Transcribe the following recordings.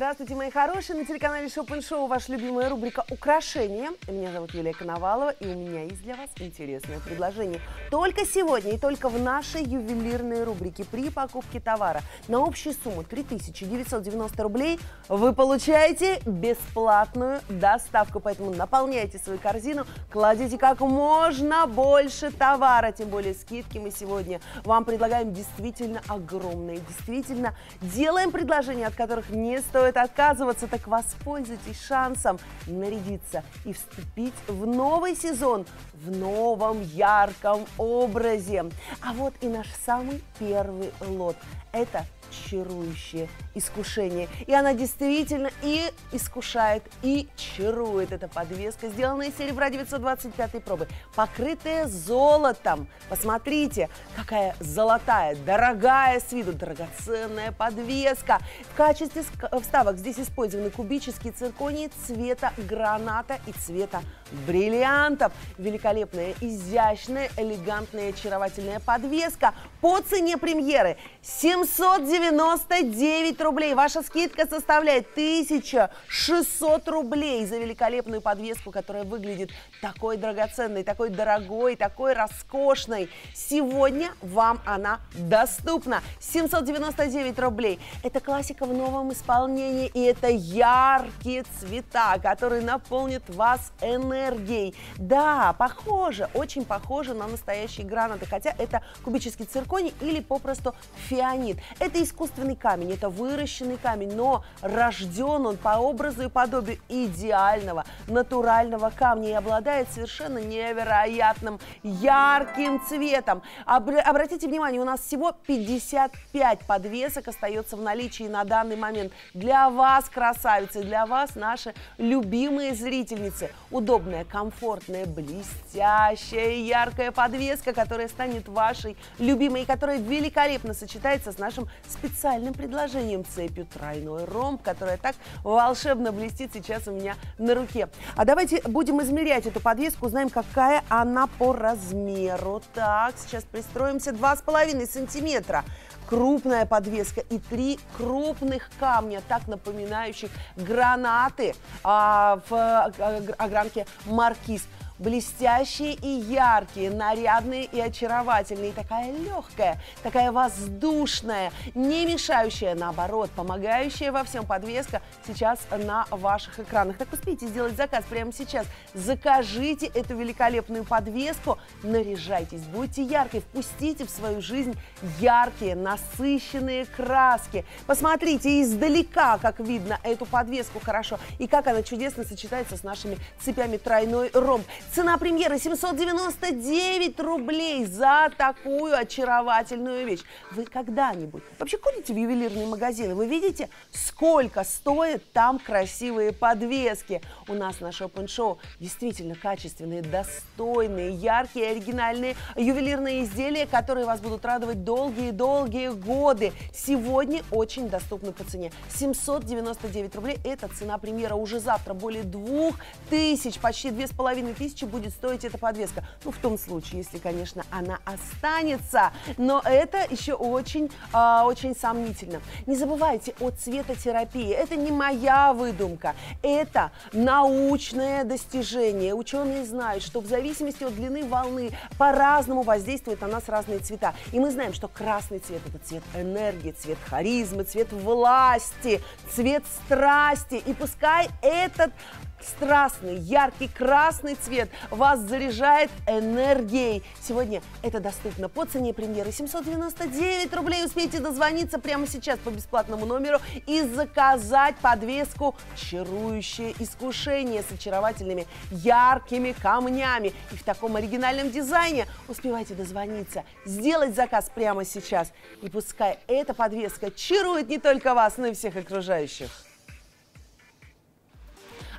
Здравствуйте, мои хорошие! На телеканале Шопен Шоу ваша любимая рубрика «Украшения». Меня зовут Юлия Коновалова, и у меня есть для вас интересное предложение. Только сегодня и только в нашей ювелирной рубрике при покупке товара на общую сумму 3990 рублей вы получаете бесплатную доставку. Поэтому наполняйте свою корзину, кладите как можно больше товара. Тем более скидки мы сегодня вам предлагаем действительно огромные. Действительно делаем предложения, от которых не стоит отказываться, так воспользуйтесь шансом нарядиться и вступить в новый сезон в новом ярком образе. А вот и наш самый первый лот. Это чарующее искушение. И она действительно и искушает, и чарует. Эта подвеска, сделанная из серебра 925 пробы, покрытая золотом. Посмотрите, какая золотая, дорогая с виду, драгоценная подвеска. В качестве вставок здесь использованы кубические цирконии цвета граната и цвета бриллиантов. Великолепная, изящная, элегантная, очаровательная подвеска по цене премьеры 799 рублей. Ваша скидка составляет 1600 рублей за великолепную подвеску, которая выглядит такой драгоценной, такой дорогой, такой роскошной. Сегодня вам она доступна. 799 рублей. Это классика в новом исполнении, и это яркие цвета, которые наполнят вас энергией энергией. Да, похоже, очень похоже на настоящие гранаты, хотя это кубический цирконий или попросту фианит. Это искусственный камень, это выращенный камень, но рожден он по образу и подобию идеального натурального камня и обладает совершенно невероятным ярким цветом. Обратите внимание, у нас всего 55 подвесок остается в наличии на данный момент. Для вас, красавицы, для вас, наши любимые зрительницы. Удобно удобная, комфортная, блестящая, яркая подвеска, которая станет вашей любимой и которая великолепно сочетается с нашим специальным предложением цепью тройной ромб, которая так волшебно блестит сейчас у меня на руке. А давайте будем измерять эту подвеску, узнаем, какая она по размеру. Так, сейчас пристроимся 2,5 сантиметра крупная подвеска и три крупных камня, так напоминающих гранаты а, в а, огранке маркиз блестящие и яркие, нарядные и очаровательные, такая легкая, такая воздушная, не мешающая, наоборот, помогающая во всем подвеска сейчас на ваших экранах. Так успейте сделать заказ прямо сейчас. Закажите эту великолепную подвеску, наряжайтесь, будьте яркой, впустите в свою жизнь яркие, насыщенные краски. Посмотрите издалека, как видно эту подвеску хорошо и как она чудесно сочетается с нашими цепями тройной ромб. Цена премьеры 799 рублей за такую очаровательную вещь. Вы когда-нибудь вообще ходите в ювелирные магазины? Вы видите, сколько стоят там красивые подвески? У нас на шоп-н-шоу действительно качественные, достойные, яркие, оригинальные ювелирные изделия, которые вас будут радовать долгие-долгие годы. Сегодня очень доступны по цене. 799 рублей – это цена премьера. Уже завтра более 2000, почти 2500 тысячи будет стоить эта подвеска. Ну, в том случае, если, конечно, она останется. Но это еще очень, э, очень сомнительно. Не забывайте о цветотерапии. Это не моя выдумка. Это научное достижение. Ученые знают, что в зависимости от длины волны по-разному воздействуют на нас разные цвета. И мы знаем, что красный цвет – это цвет энергии, цвет харизмы, цвет власти, цвет страсти. И пускай этот страстный, яркий красный цвет вас заряжает энергией. Сегодня это доступно по цене премьеры 799 рублей. Успейте дозвониться прямо сейчас по бесплатному номеру и заказать подвеску «Чарующее искушение» с очаровательными яркими камнями. И в таком оригинальном дизайне успевайте дозвониться, сделать заказ прямо сейчас. И пускай эта подвеска чарует не только вас, но и всех окружающих.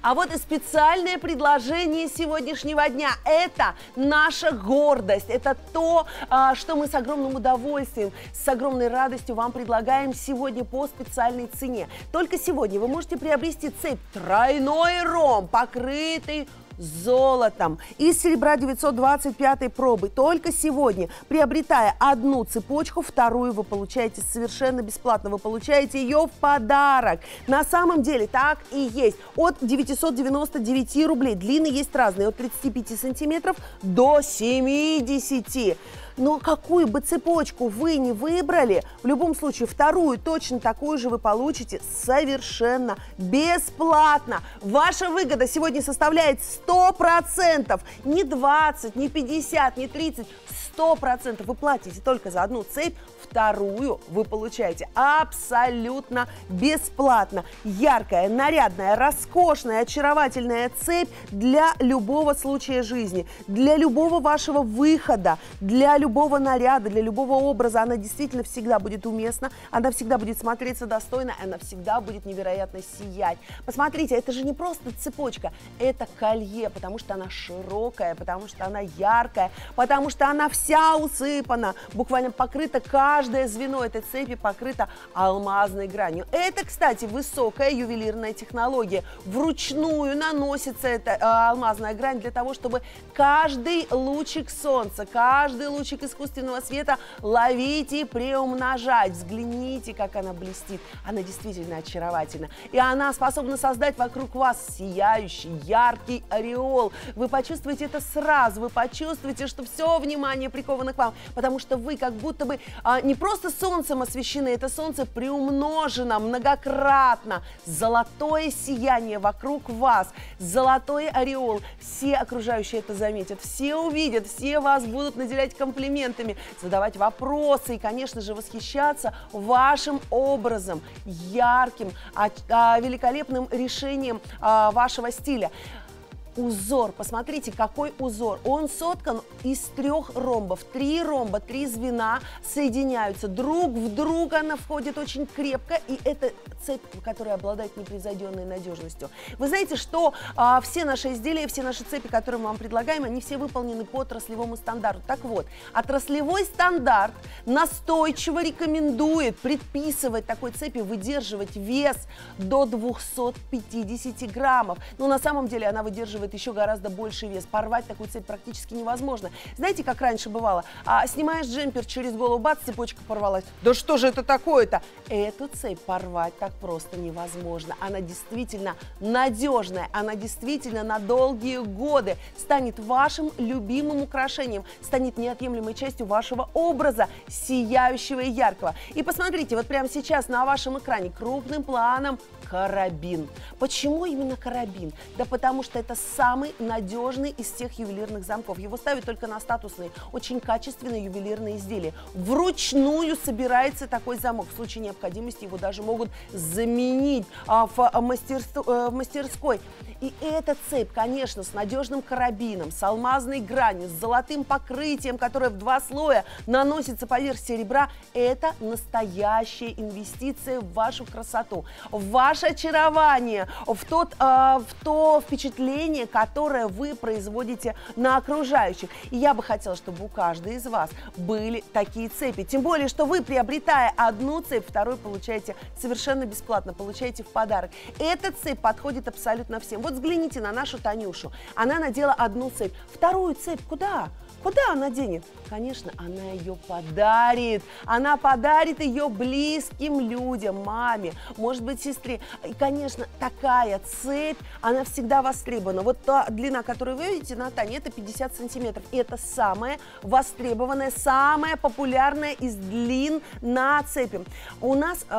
А вот и специальное предложение сегодняшнего дня. Это наша гордость. Это то, а, что мы с огромным удовольствием, с огромной радостью вам предлагаем сегодня по специальной цене. Только сегодня вы можете приобрести цепь тройной ром, покрытый золотом. Из серебра 925 пробы только сегодня, приобретая одну цепочку, вторую вы получаете совершенно бесплатно. Вы получаете ее в подарок. На самом деле так и есть. От 999 рублей. Длины есть разные. От 35 сантиметров до 70. Но какую бы цепочку вы не выбрали, в любом случае вторую точно такую же вы получите совершенно бесплатно. Ваша выгода сегодня составляет 100%, не 20, не 50, не 30, 100% вы платите только за одну цепь, вторую вы получаете абсолютно бесплатно. Яркая, нарядная, роскошная, очаровательная цепь для любого случая жизни, для любого вашего выхода, для любого наряда, для любого образа. Она действительно всегда будет уместна, она всегда будет смотреться достойно, она всегда будет невероятно сиять. Посмотрите, это же не просто цепочка, это колье, потому что она широкая, потому что она яркая, потому что она вся усыпана, буквально покрыта каждое звено этой цепи покрыто алмазной гранью. Это, кстати, высокая ювелирная технология. Вручную наносится эта э, алмазная грань для того, чтобы каждый лучик солнца, каждый лучик искусственного света ловить и приумножать. Взгляните, как она блестит. Она действительно очаровательна. И она способна создать вокруг вас сияющий, яркий ореол. Вы почувствуете это сразу, вы почувствуете, что все внимание приковано к вам, потому что вы как будто бы а, не просто солнцем освещены, это солнце приумножено многократно. Золотое сияние вокруг вас, золотой ореол. Все окружающие это заметят, все увидят, все вас будут наделять комплиментами, задавать вопросы и, конечно же, восхищаться вашим образом, ярким, а, а, великолепным решением а, вашего стиля узор. Посмотрите, какой узор. Он соткан из трех ромбов. Три ромба, три звена соединяются друг в друга. Она входит очень крепко. И это цепь, которая обладает непревзойденной надежностью. Вы знаете, что а, все наши изделия, все наши цепи, которые мы вам предлагаем, они все выполнены по отраслевому стандарту. Так вот, отраслевой стандарт настойчиво рекомендует предписывать такой цепи выдерживать вес до 250 граммов. Но на самом деле она выдерживает выдерживает еще гораздо больший вес. Порвать такую цепь практически невозможно. Знаете, как раньше бывало? А, снимаешь джемпер через голову, бац, цепочка порвалась. Да что же это такое-то? Эту цепь порвать так просто невозможно. Она действительно надежная, она действительно на долгие годы станет вашим любимым украшением, станет неотъемлемой частью вашего образа, сияющего и яркого. И посмотрите, вот прямо сейчас на вашем экране крупным планом карабин. Почему именно карабин? Да потому что это самый надежный из всех ювелирных замков. Его ставят только на статусные, очень качественные ювелирные изделия. Вручную собирается такой замок. В случае необходимости его даже могут заменить а, в, а, мастерство, а, в мастерской. И эта цепь, конечно, с надежным карабином, с алмазной гранью, с золотым покрытием, которое в два слоя наносится поверх серебра, это настоящая инвестиция в вашу красоту, в ваше очарование, в, тот, э, в то впечатление, которое вы производите на окружающих. И я бы хотела, чтобы у каждой из вас были такие цепи. Тем более, что вы, приобретая одну цепь, вторую получаете совершенно бесплатно, получаете в подарок. Эта цепь подходит абсолютно всем. Вот вот взгляните на нашу Танюшу. Она надела одну цепь. Вторую цепь куда? Куда она денет? Конечно, она ее подарит. Она подарит ее близким людям, маме, может быть, сестре. И, конечно, такая цепь, она всегда востребована. Вот та длина, которую вы видите на Тане, это 50 сантиметров. И это самая востребованная, самая популярная из длин на цепи. У нас, э,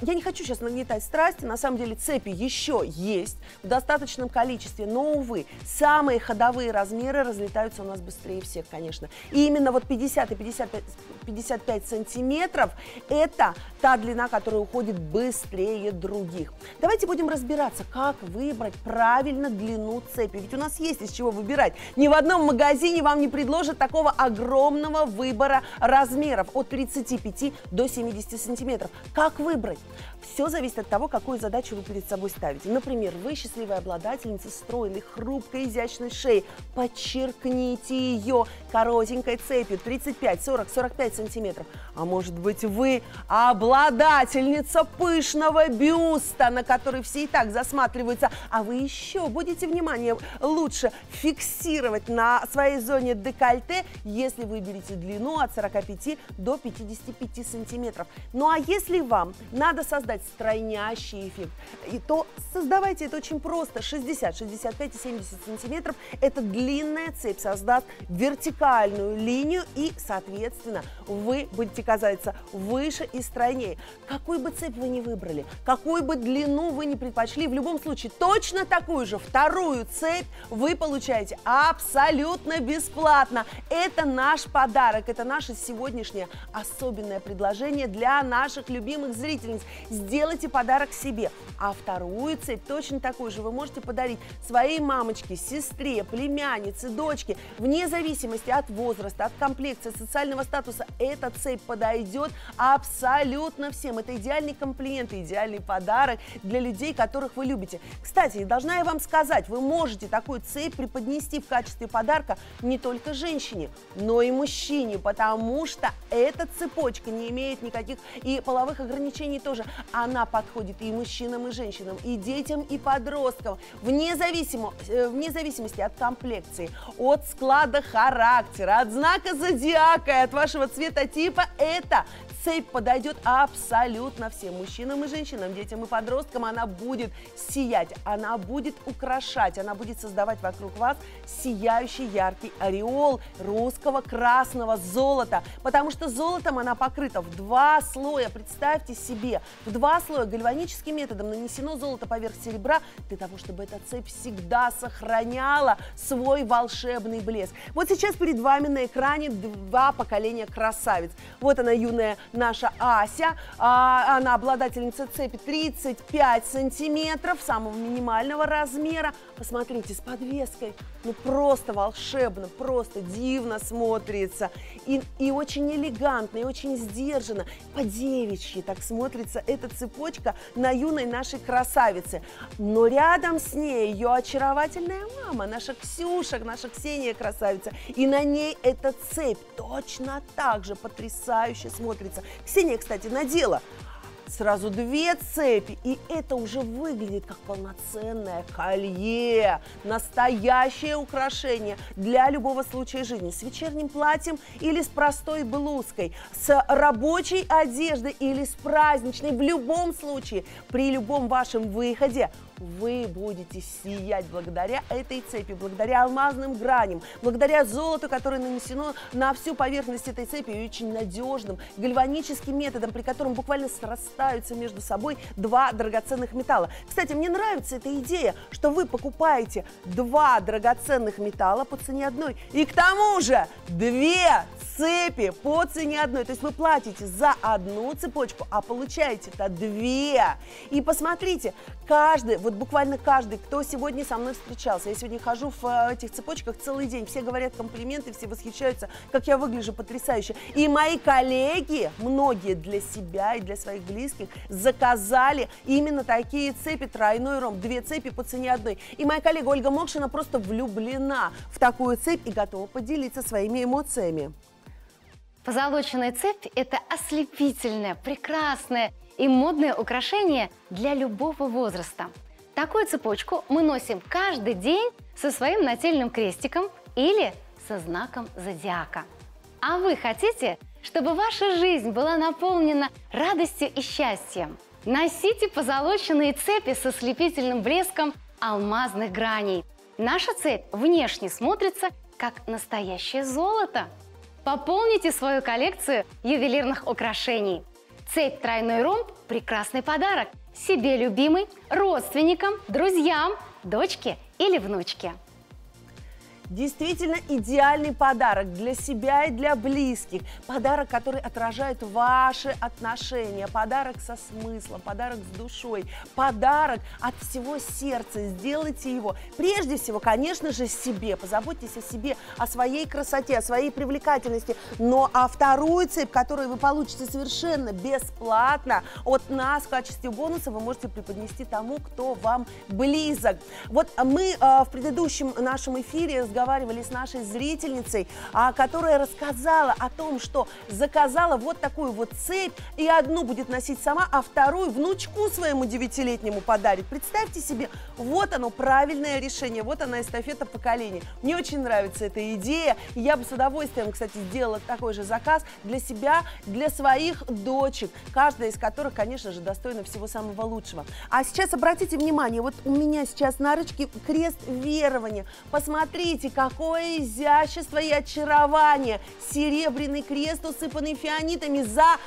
я не хочу сейчас нагнетать страсти, на самом деле цепи еще есть в достаточном количестве, но, увы, самые ходовые размеры разлетаются у нас быстрее всех всех, конечно. И именно вот 50 и 55, 55 сантиметров – это та длина, которая уходит быстрее других. Давайте будем разбираться, как выбрать правильно длину цепи. Ведь у нас есть из чего выбирать. Ни в одном магазине вам не предложат такого огромного выбора размеров от 35 до 70 сантиметров. Как выбрать? Все зависит от того, какую задачу вы перед собой ставите. Например, вы счастливая обладательница стройной, хрупкой, изящной шеи. Подчеркните ее коротенькой цепью 35, 40, 45 сантиметров. А может быть вы обладательница пышного бюста, на который все и так засматриваются, а вы еще будете внимание лучше фиксировать на своей зоне декольте, если выберете длину от 45 до 55 сантиметров. Ну а если вам надо создать стройнящий эффект, и то создавайте это очень просто. 60, 65 и 70 сантиметров – это длинная цепь, создаст вертикальную линию и, соответственно, вы будете казаться выше и стройнее. Какую бы цепь вы ни выбрали, какую бы длину вы ни предпочли, в любом случае точно такую же вторую цепь вы получаете абсолютно бесплатно. Это наш подарок, это наше сегодняшнее особенное предложение для наших любимых зрительниц. Сделайте подарок себе, а вторую цепь точно такую же вы можете подарить своей мамочке, сестре, племяннице, дочке, вне зависимости от возраста, от комплекции, социального статуса. Эта цепь подойдет абсолютно всем. Это идеальный комплимент, идеальный подарок для людей, которых вы любите. Кстати, должна я вам сказать, вы можете такую цепь преподнести в качестве подарка не только женщине, но и мужчине, потому что эта цепочка не имеет никаких и половых ограничений тоже. Она подходит и мужчинам, и женщинам, и детям, и подросткам, вне, зависимо, э, вне зависимости от комплекции, от склада характера, от знака зодиака и от вашего цветотипа. Это цепь подойдет абсолютно всем мужчинам и женщинам, детям и подросткам. Она будет сиять, она будет украшать, она будет создавать вокруг вас сияющий яркий ореол русского красного золота, потому что золотом она покрыта в два слоя. Представьте себе, в два слоя гальваническим методом нанесено золото поверх серебра для того, чтобы эта цепь всегда сохраняла свой волшебный блеск. Вот сейчас перед вами на экране два поколения красавиц. Вот она юная наша Ася. А, она обладательница цепи 35 сантиметров, самого минимального размера. Посмотрите, с подвеской. Ну, просто волшебно, просто дивно смотрится. И, и очень элегантно, и очень сдержанно. По девичьи так смотрится эта цепочка на юной нашей красавице. Но рядом с ней ее очаровательная мама, наша Ксюша, наша Ксения красавица. И на ней эта цепь точно так же потрясающе смотрится. Ксения, кстати, надела сразу две цепи, и это уже выглядит как полноценное колье, настоящее украшение для любого случая жизни, с вечерним платьем или с простой блузкой, с рабочей одеждой или с праздничной, в любом случае, при любом вашем выходе вы будете сиять благодаря этой цепи, благодаря алмазным граням, благодаря золоту, которое нанесено на всю поверхность этой цепи и очень надежным гальваническим методом, при котором буквально срастаются между собой два драгоценных металла. Кстати, мне нравится эта идея, что вы покупаете два драгоценных металла по цене одной, и к тому же две цепи по цене одной. То есть вы платите за одну цепочку, а получаете это две. И посмотрите, каждый, вот буквально каждый, кто сегодня со мной встречался, я сегодня хожу в э, этих цепочках целый день, все говорят комплименты, все восхищаются, как я выгляжу потрясающе. И мои коллеги, многие для себя и для своих близких, заказали именно такие цепи, тройной ром, две цепи по цене одной. И моя коллега Ольга Мокшина просто влюблена в такую цепь и готова поделиться своими эмоциями. Позолоченная цепь – это ослепительное, прекрасное и модное украшение для любого возраста. Такую цепочку мы носим каждый день со своим нательным крестиком или со знаком зодиака. А вы хотите, чтобы ваша жизнь была наполнена радостью и счастьем? Носите позолоченные цепи со слепительным блеском алмазных граней. Наша цепь внешне смотрится как настоящее золото – Пополните свою коллекцию ювелирных украшений. Цепь тройной ромб – прекрасный подарок себе любимый, родственникам, друзьям, дочке или внучке. Действительно идеальный подарок для себя и для близких. Подарок, который отражает ваши отношения. Подарок со смыслом, подарок с душой. Подарок от всего сердца. Сделайте его. Прежде всего, конечно же, себе. Позаботьтесь о себе, о своей красоте, о своей привлекательности. Но а вторую цепь, которую вы получите совершенно бесплатно от нас в качестве бонуса, вы можете преподнести тому, кто вам близок. Вот мы э, в предыдущем нашем эфире разговаривали разговаривали с нашей зрительницей, а, которая рассказала о том, что заказала вот такую вот цепь, и одну будет носить сама, а вторую внучку своему девятилетнему подарит. Представьте себе, вот оно, правильное решение, вот она эстафета поколений. Мне очень нравится эта идея, я бы с удовольствием, кстати, сделала такой же заказ для себя, для своих дочек, каждая из которых, конечно же, достойна всего самого лучшего. А сейчас обратите внимание, вот у меня сейчас на ручке крест верования. Посмотрите, какое изящество и очарование. Серебряный крест, усыпанный фианитами за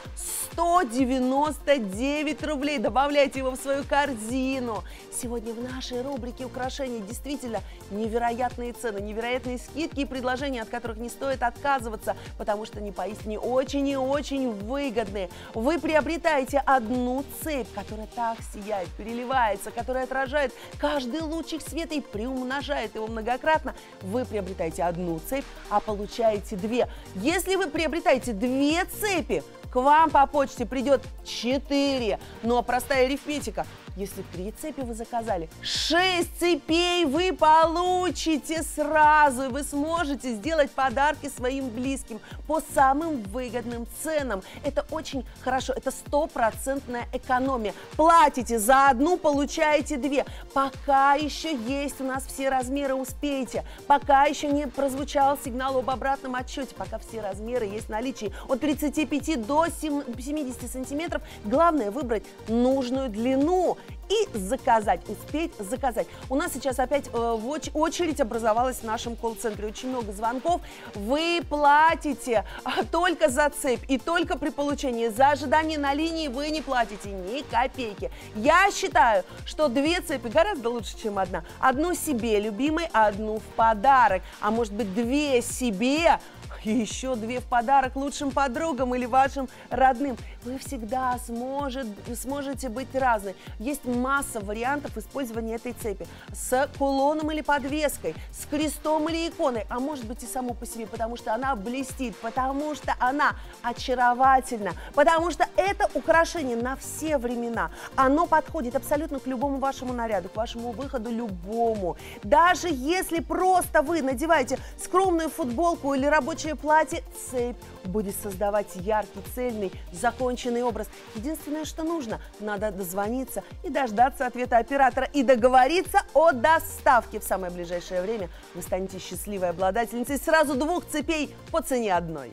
199 рублей. Добавляйте его в свою корзину. Сегодня в нашей рубрике украшения действительно невероятные цены, невероятные скидки и предложения, от которых не стоит отказываться, потому что они поистине очень и очень выгодные. Вы приобретаете одну цепь, которая так сияет, переливается, которая отражает каждый лучик света и приумножает его многократно. Вы приобретаете одну цепь, а получаете две. Если вы приобретаете две цепи, к вам по почте придет 4. Ну а простая арифметика – если три цепи вы заказали, шесть цепей вы получите сразу, и вы сможете сделать подарки своим близким по самым выгодным ценам. Это очень хорошо, это стопроцентная экономия. Платите за одну, получаете две. Пока еще есть у нас все размеры, успейте. Пока еще не прозвучал сигнал об обратном отчете, пока все размеры есть в наличии. От 35 до 70 сантиметров. Главное выбрать нужную длину и заказать, успеть заказать. У нас сейчас опять э, очередь образовалась в нашем колл-центре, очень много звонков. Вы платите а, только за цепь и только при получении. За ожидание на линии вы не платите ни копейки. Я считаю, что две цепи гораздо лучше, чем одна. Одну себе любимой, одну в подарок. А может быть две себе, еще две в подарок лучшим подругам или вашим родным. Вы всегда сможет, сможете быть разной. Есть масса вариантов использования этой цепи. С кулоном или подвеской, с крестом или иконой, а может быть и само по себе, потому что она блестит, потому что она очаровательна, потому что это украшение на все времена. Оно подходит абсолютно к любому вашему наряду, к вашему выходу любому. Даже если просто вы надеваете скромную футболку или рабочее платье цепь будет создавать яркий, цельный, законченный образ. Единственное, что нужно, надо дозвониться и дождаться ответа оператора и договориться о доставке. В самое ближайшее время вы станете счастливой обладательницей сразу двух цепей по цене одной.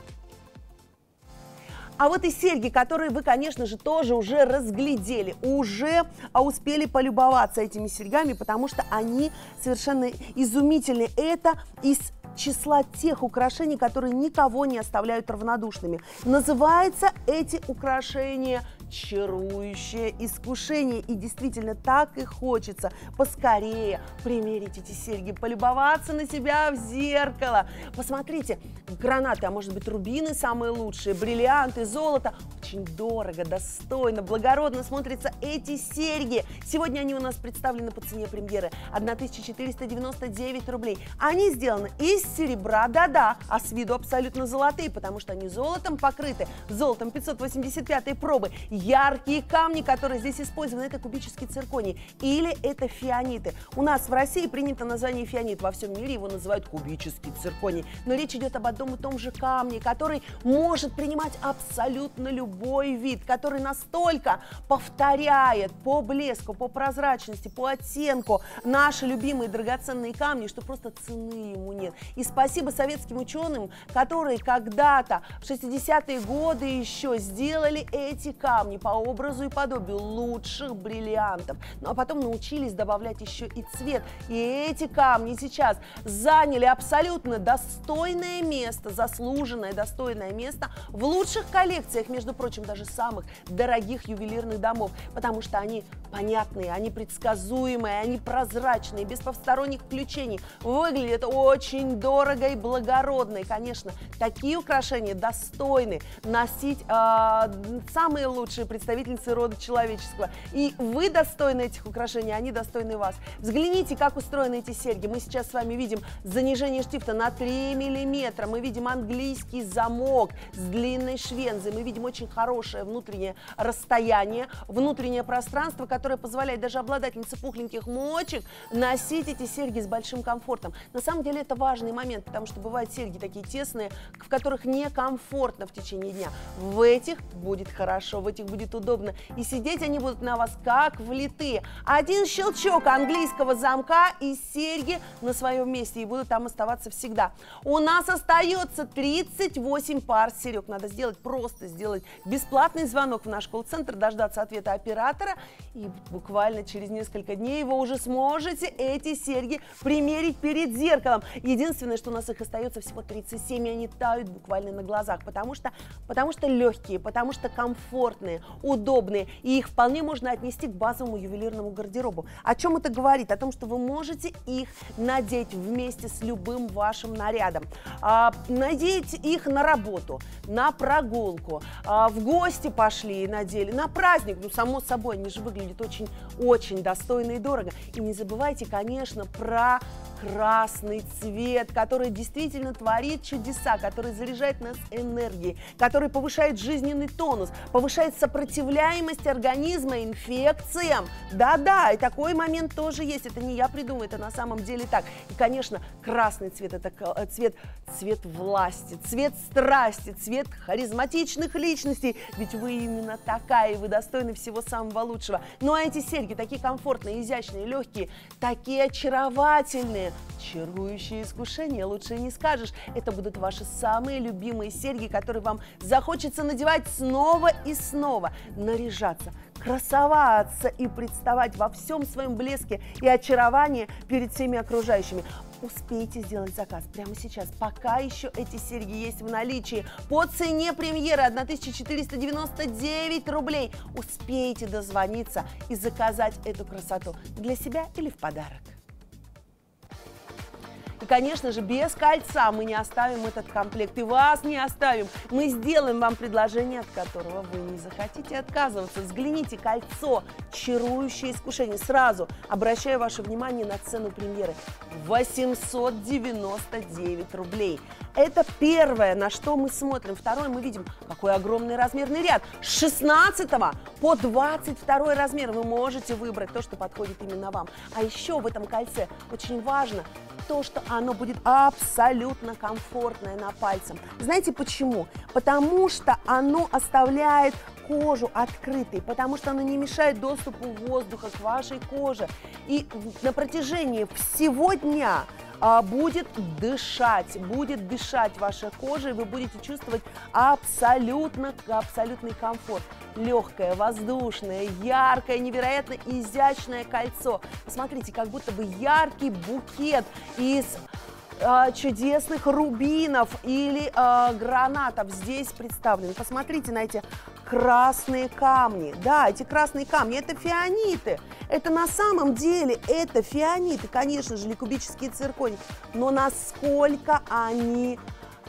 А вот и серьги, которые вы, конечно же, тоже уже разглядели, уже а успели полюбоваться этими серьгами, потому что они совершенно изумительные. Это из числа тех украшений, которые никого не оставляют равнодушными. Называются эти украшения чарующее искушение. И действительно так и хочется поскорее примерить эти серьги, полюбоваться на себя в зеркало. Посмотрите, гранаты, а может быть рубины самые лучшие, бриллианты, золото. Очень дорого, достойно, благородно смотрятся эти серьги. Сегодня они у нас представлены по цене премьеры 1499 рублей. Они сделаны из серебра, да-да, а с виду абсолютно золотые, потому что они золотом покрыты, золотом 585 пробы яркие камни, которые здесь использованы, это кубический цирконий или это фианиты. У нас в России принято название фианит, во всем мире его называют кубический цирконий. Но речь идет об одном и том же камне, который может принимать абсолютно любой вид, который настолько повторяет по блеску, по прозрачности, по оттенку наши любимые драгоценные камни, что просто цены ему нет. И спасибо советским ученым, которые когда-то в 60-е годы еще сделали эти камни камни по образу и подобию лучших бриллиантов. Ну а потом научились добавлять еще и цвет. И эти камни сейчас заняли абсолютно достойное место, заслуженное достойное место в лучших коллекциях, между прочим, даже самых дорогих ювелирных домов, потому что они понятные, они предсказуемые, они прозрачные, без посторонних включений. Выглядят очень дорого и благородно. И, конечно, такие украшения достойны носить э, самые лучшие лучшие представительницы рода человеческого. И вы достойны этих украшений, они достойны вас. Взгляните, как устроены эти серьги. Мы сейчас с вами видим занижение штифта на 3 миллиметра. Мы видим английский замок с длинной швензой. Мы видим очень хорошее внутреннее расстояние, внутреннее пространство, которое позволяет даже обладательнице пухленьких мочек носить эти серьги с большим комфортом. На самом деле это важный момент, потому что бывают серьги такие тесные, в которых некомфортно в течение дня. В этих будет хорошо, в этих будет удобно. И сидеть они будут на вас как влитые. Один щелчок английского замка и серьги на своем месте и будут там оставаться всегда. У нас остается 38 пар серег. Надо сделать просто, сделать бесплатный звонок в наш колл-центр, дождаться ответа оператора и буквально через несколько дней вы уже сможете эти серьги примерить перед зеркалом. Единственное, что у нас их остается всего 37, и они тают буквально на глазах, потому что, потому что легкие, потому что комфортные, удобные, и их вполне можно отнести к базовому ювелирному гардеробу. О чем это говорит? О том, что вы можете их надеть вместе с любым вашим нарядом. А, надеть их на работу, на прогулку, а, в гости пошли и надели, на праздник, ну, само собой, они же выглядят очень-очень достойно и дорого. И не забывайте, конечно, про красный цвет, который действительно творит чудеса, который заряжает нас энергией, который повышает жизненный тонус, повышает сопротивляемость организма инфекциям. Да-да, и такой момент тоже есть. Это не я придумаю, это на самом деле так. И, конечно, красный цвет – это э, цвет, цвет власти, цвет страсти, цвет харизматичных личностей. Ведь вы именно такая, и вы достойны всего самого лучшего. Ну а эти серьги такие комфортные, изящные, легкие, такие очаровательные, чарующие искушения, лучше не скажешь. Это будут ваши самые любимые серьги, которые вам захочется надевать снова и снова, наряжаться, красоваться и представать во всем своем блеске и очаровании перед всеми окружающими. Успейте сделать заказ прямо сейчас, пока еще эти серьги есть в наличии. По цене премьеры 1499 рублей. Успейте дозвониться и заказать эту красоту для себя или в подарок. Конечно же, без кольца мы не оставим этот комплект, и вас не оставим. Мы сделаем вам предложение, от которого вы не захотите отказываться. Взгляните, кольцо, чарующее искушение. Сразу обращаю ваше внимание на цену премьеры. 899 рублей. Это первое, на что мы смотрим. Второе, мы видим, какой огромный размерный ряд. С 16 по 22 размер вы можете выбрать то, что подходит именно вам. А еще в этом кольце очень важно то, что оно будет абсолютно комфортное на пальцем. Знаете почему? Потому что оно оставляет кожу открытой, потому что оно не мешает доступу воздуха к вашей коже. И на протяжении всего дня будет дышать, будет дышать ваша кожа, и вы будете чувствовать абсолютно, абсолютный комфорт. Легкое, воздушное, яркое, невероятно изящное кольцо. Посмотрите, как будто бы яркий букет из э, чудесных рубинов или э, гранатов здесь представлены. Посмотрите на эти красные камни. Да, эти красные камни – это фианиты. Это на самом деле, это фианиты, конечно же, ликубические циркони. Но насколько они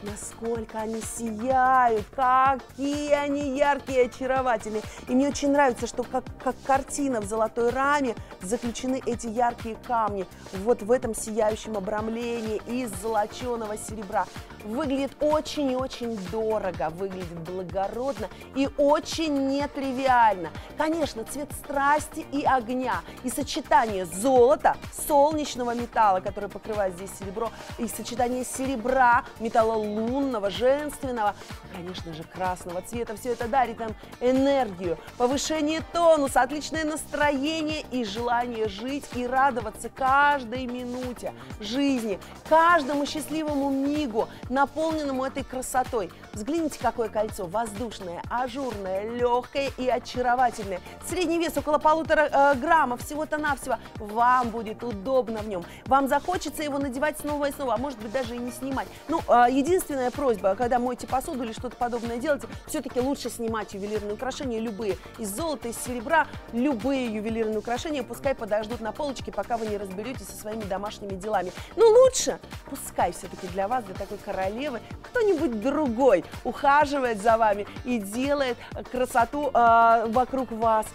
насколько они сияют, какие они яркие и очаровательные. И мне очень нравится, что как, как картина в золотой раме заключены эти яркие камни вот в этом сияющем обрамлении из золоченого серебра. Выглядит очень и очень дорого, выглядит благородно и очень нетривиально. Конечно, цвет страсти и огня, и сочетание золота, солнечного металла, который покрывает здесь серебро, и сочетание серебра, металла лунного, женственного, конечно же, красного цвета. Все это дарит нам энергию, повышение тонуса, отличное настроение и желание жить и радоваться каждой минуте жизни, каждому счастливому мигу, наполненному этой красотой. Взгляните, какое кольцо, воздушное, ажурное, легкое и очаровательное. Средний вес около полутора э, граммов, всего-то навсего. Вам будет удобно в нем. Вам захочется его надевать снова и снова, а может быть даже и не снимать. Ну, э, единственное, единственная просьба, когда моете посуду или что-то подобное делаете, все-таки лучше снимать ювелирные украшения любые. Из золота, из серебра, любые ювелирные украшения пускай подождут на полочке, пока вы не разберетесь со своими домашними делами. Но лучше, пускай все-таки для вас, для такой королевы, кто-нибудь другой ухаживает за вами и делает красоту э, вокруг вас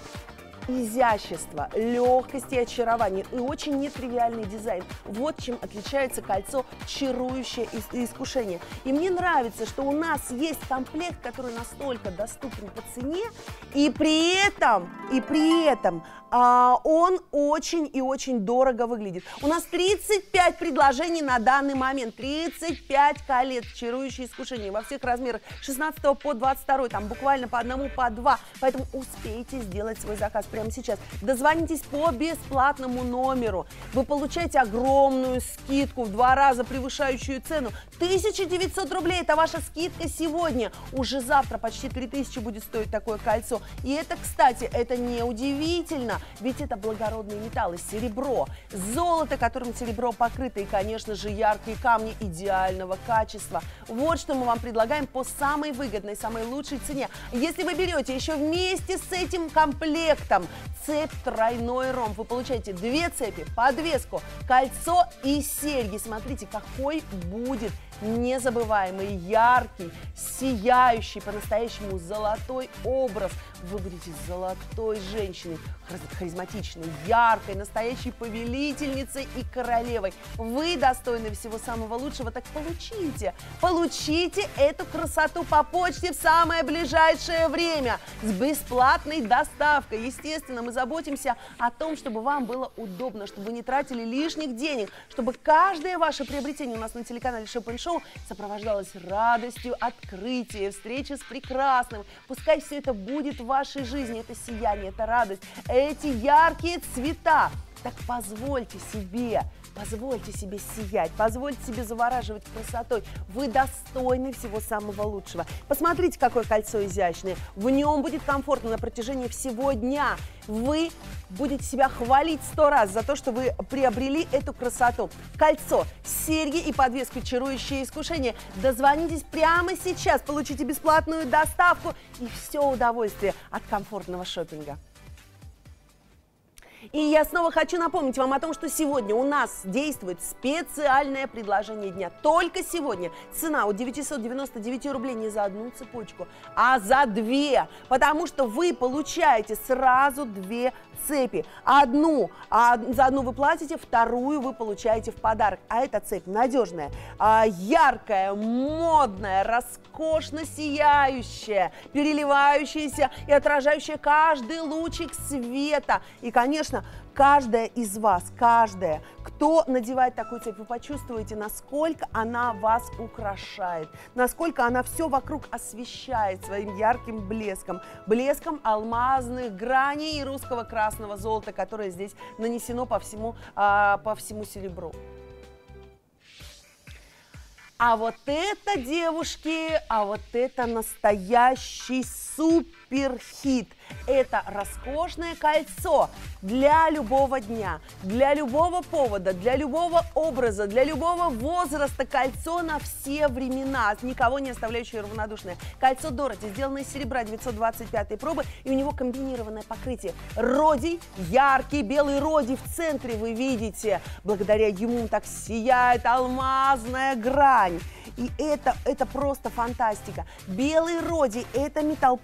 изящество, легкость и очарование и очень нетривиальный дизайн. Вот чем отличается кольцо чарующее искушение. И мне нравится, что у нас есть комплект, который настолько доступен по цене, и при этом, и при этом а, он очень и очень дорого выглядит. У нас 35 предложений на данный момент, 35 колец, чарующие искушения во всех размерах, 16 по 22, там буквально по одному, по два. Поэтому успейте сделать свой заказ сейчас. Дозвонитесь по бесплатному номеру. Вы получаете огромную скидку в два раза превышающую цену. 1900 рублей – это ваша скидка сегодня. Уже завтра почти 3000 будет стоить такое кольцо. И это, кстати, это не удивительно ведь это благородные металлы, серебро, золото, которым серебро покрыто и, конечно же, яркие камни идеального качества. Вот что мы вам предлагаем по самой выгодной, самой лучшей цене. Если вы берете еще вместе с этим комплектом цепь тройной ромб, вы получаете две цепи, подвеску, кольцо и серьги. Смотрите, какой будет незабываемый, яркий, сияющий, по-настоящему золотой образ. Вы будете золотой женщиной, харизматичной, яркой, настоящей повелительницей и королевой. Вы достойны всего самого лучшего, так получите, получите эту красоту по почте в самое ближайшее время с бесплатной доставкой. Естественно, мы заботимся о том, чтобы вам было удобно, чтобы вы не тратили лишних денег, чтобы каждое ваше приобретение у нас на телеканале Шопен Шоу сопровождалось радостью, открытия, встречи с прекрасным. Пускай все это будет в вашей жизни, это сияние, это радость, эти яркие цвета. Так позвольте себе Позвольте себе сиять, позвольте себе завораживать красотой. Вы достойны всего самого лучшего. Посмотрите, какое кольцо изящное. В нем будет комфортно на протяжении всего дня. Вы будете себя хвалить сто раз за то, что вы приобрели эту красоту. Кольцо, серьги и подвеску чарующее искушение. Дозвонитесь прямо сейчас, получите бесплатную доставку и все удовольствие от комфортного шопинга. И я снова хочу напомнить вам о том, что сегодня у нас действует специальное предложение дня. Только сегодня цена от 999 рублей не за одну цепочку, а за две. Потому что вы получаете сразу две цепи. Одну, а за одну вы платите, вторую вы получаете в подарок. А эта цепь надежная, а, яркая, модная, роскошно сияющая, переливающаяся и отражающая каждый лучик света. И, конечно, каждая из вас, каждая, кто надевает такую цепь, вы почувствуете, насколько она вас украшает, насколько она все вокруг освещает своим ярким блеском, блеском алмазных граней и русского красного золота, которое здесь нанесено по всему, а, по всему серебру. А вот это, девушки, а вот это настоящий суперхит – это роскошное кольцо для любого дня, для любого повода, для любого образа, для любого возраста. Кольцо на все времена, никого не оставляющее равнодушное. Кольцо Дороти, сделано из серебра 925 пробы, и у него комбинированное покрытие. Родий, яркий белый родий в центре вы видите. Благодаря ему так сияет алмазная грань. И это, это просто фантастика. Белый роди – это металл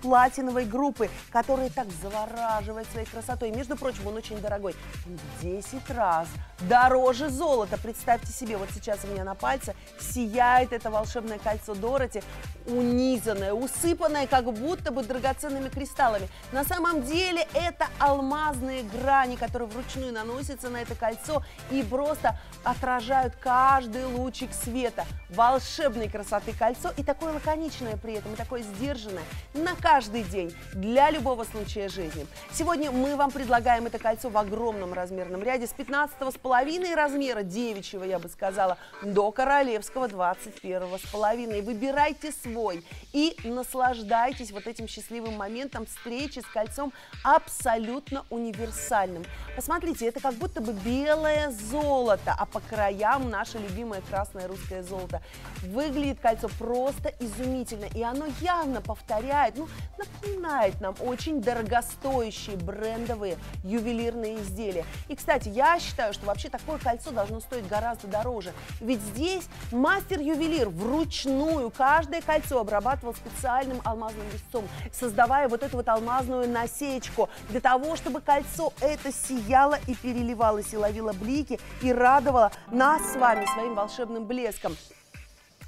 платиновой группы, который так завораживает своей красотой. Между прочим, он очень дорогой. В 10 раз дороже золота. Представьте себе, вот сейчас у меня на пальце сияет это волшебное кольцо Дороти, унизанное, усыпанное как будто бы драгоценными кристаллами. На самом деле это алмазные грани, которые вручную наносятся на это кольцо и просто отражают каждый лучик света. Волшебной красоты кольцо и такое лаконичное при этом, и такое сдержанное на каждый день для любого случая жизни. Сегодня мы вам предлагаем это кольцо в огромном размерном ряде с 15 с половиной размера, девичьего, я бы сказала, до королевского 21 с половиной. Выбирайте свой и наслаждайтесь вот этим счастливым моментом встречи с кольцом абсолютно универсальным. Посмотрите, это как будто бы белое золото, по краям наше любимое красное русское золото. Выглядит кольцо просто изумительно, и оно явно повторяет, ну, напоминает нам очень дорогостоящие брендовые ювелирные изделия. И, кстати, я считаю, что вообще такое кольцо должно стоить гораздо дороже, ведь здесь мастер-ювелир вручную каждое кольцо обрабатывал специальным алмазным резцом, создавая вот эту вот алмазную насечку для того, чтобы кольцо это сияло и переливалось, и ловило блики, и радовало нас с вами своим волшебным блеском.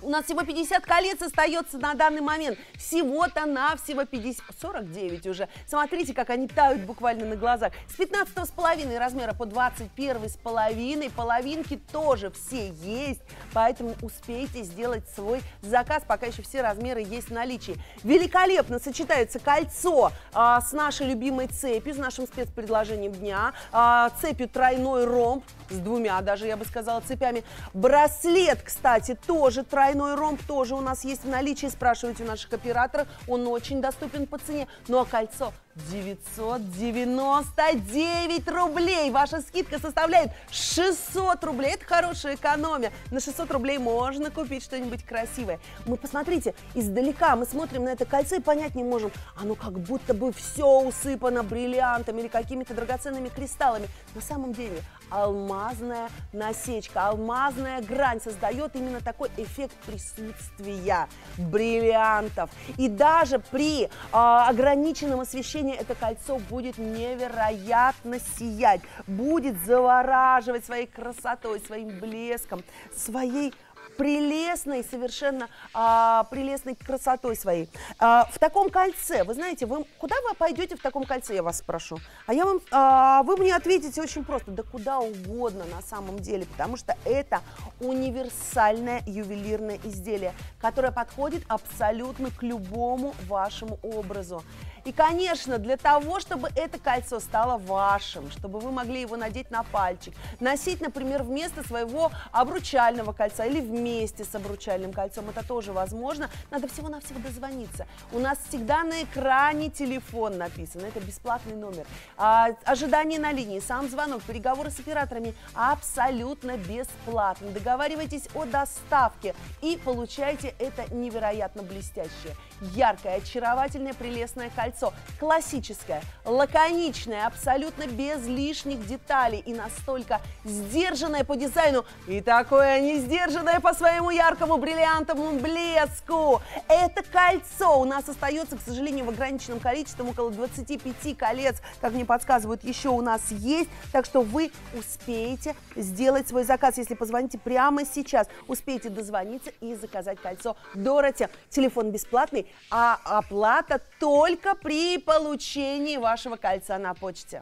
У нас всего 50 колец остается на данный момент. Всего-то навсего 50, 49 уже. Смотрите, как они тают буквально на глазах. С 15 с половиной размера по 21 с половиной. Половинки тоже все есть, поэтому успейте сделать свой заказ, пока еще все размеры есть в наличии. Великолепно сочетается кольцо а, с нашей любимой цепью, с нашим спецпредложением дня. А, цепью тройной ромб, с двумя даже, я бы сказала, цепями. Браслет, кстати, тоже тройной ромб тоже у нас есть в наличии. Спрашивайте у наших операторов. Он очень доступен по цене. Ну а кольцо 999 рублей. Ваша скидка составляет 600 рублей. Это хорошая экономия. На 600 рублей можно купить что-нибудь красивое. Мы, посмотрите, издалека мы смотрим на это кольцо и понять не можем. Оно как будто бы все усыпано бриллиантами или какими-то драгоценными кристаллами. На самом деле алмазная насечка, алмазная грань создает именно такой эффект присутствия бриллиантов. И даже при э, ограниченном освещении это кольцо будет невероятно сиять, будет завораживать своей красотой, своим блеском, своей прелестной, совершенно а, прелестной красотой своей. А, в таком кольце, вы знаете, вы, куда вы пойдете в таком кольце, я вас спрошу? А я вам, а, вы мне ответите очень просто, да куда угодно на самом деле, потому что это универсальное ювелирное изделие, которое подходит абсолютно к любому вашему образу. И, конечно, для того, чтобы это кольцо стало вашим, чтобы вы могли его надеть на пальчик, носить, например, вместо своего обручального кольца или вместе с обручальным кольцом, это тоже возможно. Надо всего-навсего дозвониться. У нас всегда на экране телефон написан, это бесплатный номер. А, ожидание на линии, сам звонок, переговоры с операторами абсолютно бесплатно. Договаривайтесь о доставке и получайте это невероятно блестящее, яркое, очаровательное, прелестное кольцо кольцо. Классическое, лаконичное, абсолютно без лишних деталей и настолько сдержанное по дизайну и такое не сдержанное по своему яркому бриллиантовому блеску. Это кольцо у нас остается, к сожалению, в ограниченном количестве, около 25 колец, как мне подсказывают, еще у нас есть. Так что вы успеете сделать свой заказ, если позвоните прямо сейчас. Успеете дозвониться и заказать кольцо Дороти. Телефон бесплатный, а оплата только при получении вашего кольца на почте.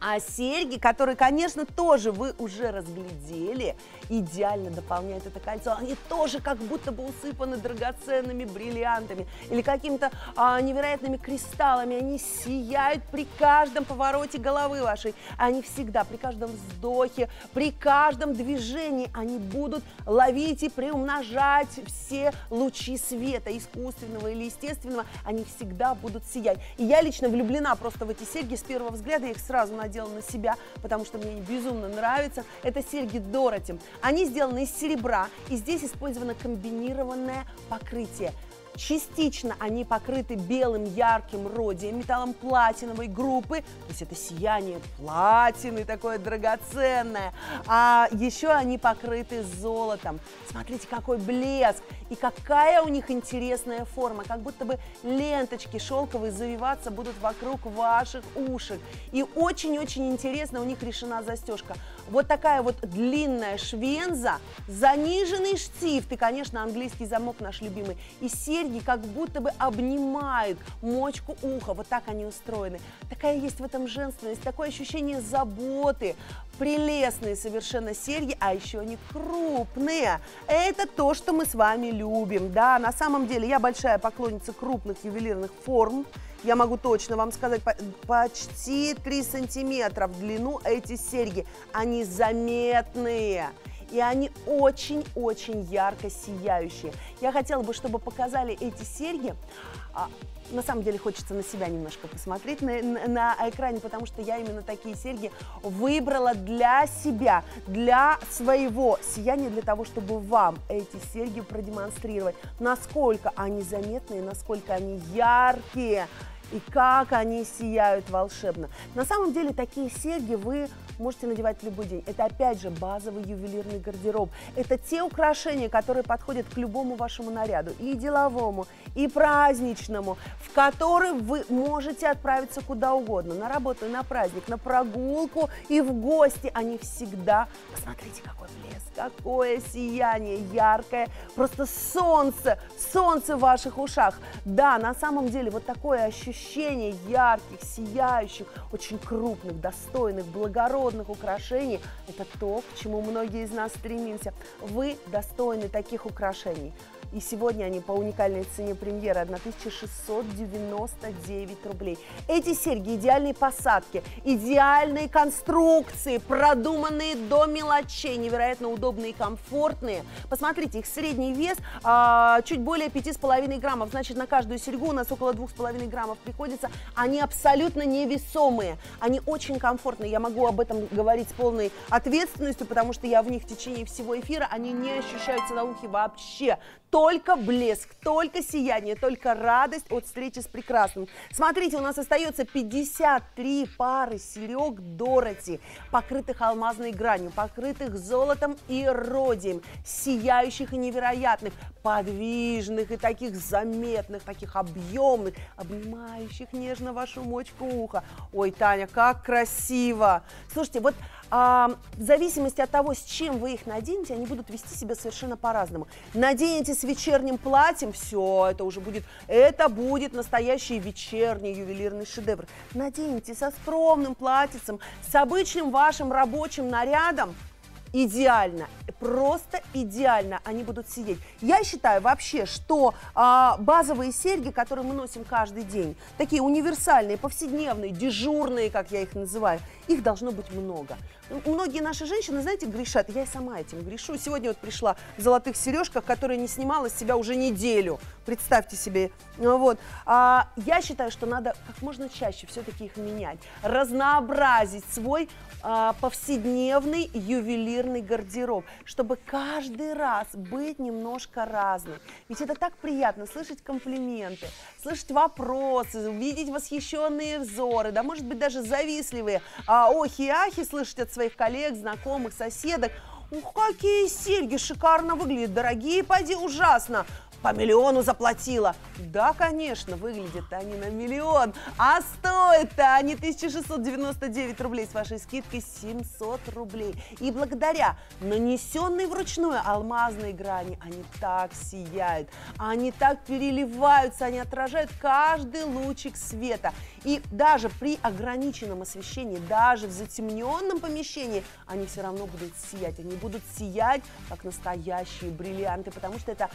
А серьги, которые, конечно, тоже вы уже разглядели, идеально дополняют это кольцо. Они тоже как будто бы усыпаны драгоценными бриллиантами или какими-то а, невероятными кристаллами. Они сияют при каждом повороте головы вашей. Они всегда, при каждом вздохе, при каждом движении, они будут ловить и приумножать все лучи света, искусственного или естественного. Они всегда будут сиять. И я лично влюблена просто в эти серьги с первого взгляда. Я их сразу надела на себя, потому что мне безумно нравится. Это серьги Дороти. Они сделаны из серебра, и здесь использовано комбинированное покрытие. Частично они покрыты белым ярким родием, металлом платиновой группы, то есть это сияние платины такое драгоценное. А еще они покрыты золотом. Смотрите, какой блеск и какая у них интересная форма, как будто бы ленточки шелковые завиваться будут вокруг ваших ушек. И очень-очень интересно у них решена застежка. Вот такая вот длинная швенза, заниженный штифт и, конечно, английский замок наш любимый. И все серьги как будто бы обнимают мочку уха. Вот так они устроены. Такая есть в этом женственность, такое ощущение заботы. Прелестные совершенно серьги, а еще они крупные. Это то, что мы с вами любим. Да, на самом деле я большая поклонница крупных ювелирных форм. Я могу точно вам сказать, почти 3 сантиметра в длину эти серьги. Они заметные и они очень-очень ярко сияющие. Я хотела бы, чтобы показали эти серьги. А, на самом деле хочется на себя немножко посмотреть на, на, на экране, потому что я именно такие серьги выбрала для себя, для своего сияния, для того, чтобы вам эти серьги продемонстрировать, насколько они заметные, насколько они яркие и как они сияют волшебно. На самом деле такие серьги вы можете надевать в любой день. Это опять же базовый ювелирный гардероб. Это те украшения, которые подходят к любому вашему наряду, и деловому, и праздничному, в который вы можете отправиться куда угодно, на работу, на праздник, на прогулку и в гости. Они всегда, посмотрите, какой блеск, какое сияние яркое, просто солнце, солнце в ваших ушах. Да, на самом деле вот такое ощущение ярких, сияющих, очень крупных, достойных, благородных украшений – это то, к чему многие из нас стремимся. Вы достойны таких украшений. И сегодня они по уникальной цене премьеры 1699 рублей. Эти серьги идеальные посадки, идеальные конструкции, продуманные до мелочей, невероятно удобные и комфортные. Посмотрите, их средний вес а, чуть более 5,5 граммов. Значит, на каждую серьгу у нас около 2,5 граммов приходится. Они абсолютно невесомые. Они очень комфортные. Я могу об этом говорить с полной ответственностью, потому что я в них в течение всего эфира. Они не ощущаются на ухе вообще только блеск, только сияние, только радость от встречи с прекрасным. Смотрите, у нас остается 53 пары серег Дороти, покрытых алмазной гранью, покрытых золотом и родием, сияющих и невероятных, подвижных и таких заметных, таких объемных, обнимающих нежно вашу мочку уха. Ой, Таня, как красиво! Слушайте, вот а, в зависимости от того, с чем вы их наденете, они будут вести себя совершенно по-разному. Наденете с вечерним платьем, все, это уже будет, это будет настоящий вечерний ювелирный шедевр. Наденете со скромным платьицем, с обычным вашим рабочим нарядом, идеально, просто идеально они будут сидеть. Я считаю вообще, что а, базовые серьги, которые мы носим каждый день, такие универсальные, повседневные, дежурные, как я их называю, их должно быть много. Многие наши женщины, знаете, грешат. Я и сама этим грешу. Сегодня вот пришла в золотых сережках, которая не снимала с себя уже неделю. Представьте себе. Вот. А, я считаю, что надо как можно чаще все-таки их менять. Разнообразить свой а, повседневный ювелирный гардероб, чтобы каждый раз быть немножко разным. Ведь это так приятно слышать комплименты, слышать вопросы, видеть восхищенные взоры, да, может быть, даже завистливые а, охи и ахи слышать от своих коллег, знакомых, соседок. Ух, какие серьги шикарно выглядят, дорогие, пойди ужасно по миллиону заплатила. Да, конечно, выглядят они на миллион, а стоят-то они 1699 рублей с вашей скидкой 700 рублей. И благодаря нанесенной вручную алмазной грани они так сияют, они так переливаются, они отражают каждый лучик света. И даже при ограниченном освещении, даже в затемненном помещении, они все равно будут сиять. Они будут сиять, как настоящие бриллианты, потому что это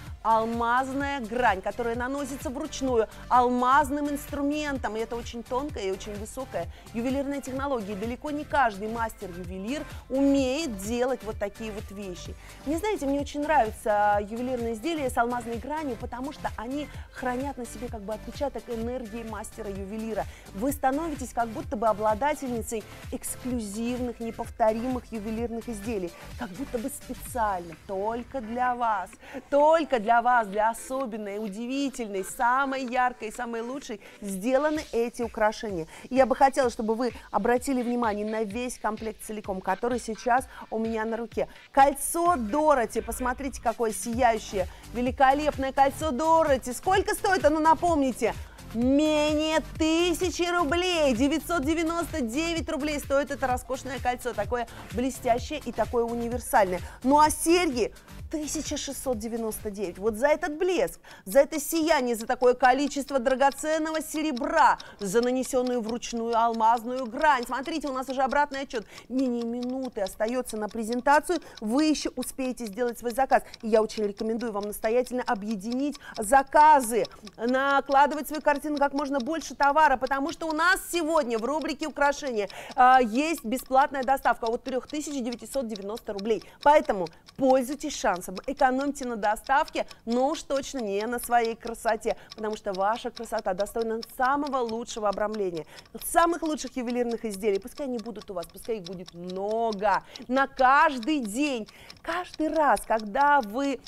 алмазная грань, которая наносится вручную алмазным инструментом. И это очень тонкая и очень высокая ювелирная технология. далеко не каждый мастер-ювелир умеет делать вот такие вот вещи. Не знаете, мне очень нравятся ювелирные изделия с алмазной гранью, потому что они хранят на себе как бы отпечаток энергии мастера-ювелира вы становитесь как будто бы обладательницей эксклюзивных, неповторимых ювелирных изделий, как будто бы специально, только для вас, только для вас, для особенной, удивительной, самой яркой, самой лучшей сделаны эти украшения. И я бы хотела, чтобы вы обратили внимание на весь комплект целиком, который сейчас у меня на руке. Кольцо Дороти, посмотрите, какое сияющее, великолепное кольцо Дороти. Сколько стоит оно, напомните? менее тысячи рублей. 999 рублей стоит это роскошное кольцо, такое блестящее и такое универсальное. Ну а серьги 1699. Вот за этот блеск, за это сияние, за такое количество драгоценного серебра, за нанесенную вручную алмазную грань. Смотрите, у нас уже обратный отчет. Менее минуты остается на презентацию. Вы еще успеете сделать свой заказ. И я очень рекомендую вам настоятельно объединить заказы, накладывать свою картину как можно больше товара, потому что у нас сегодня в рубрике украшения э, есть бесплатная доставка от 3990 рублей. Поэтому пользуйтесь шансом, экономьте на доставке, но уж точно не на своей красоте, потому что ваша красота достойна самого лучшего обрамления, самых лучших ювелирных изделий. Пускай они будут у вас, пускай их будет много, на каждый день, каждый раз, когда вы